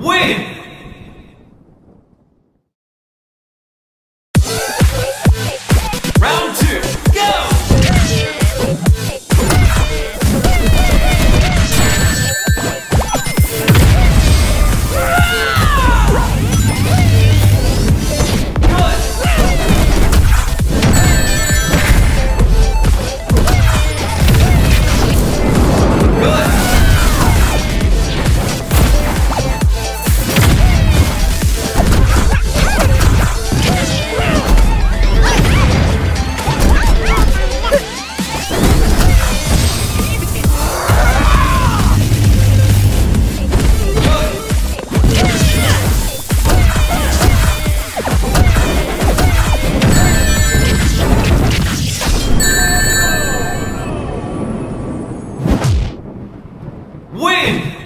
win. win。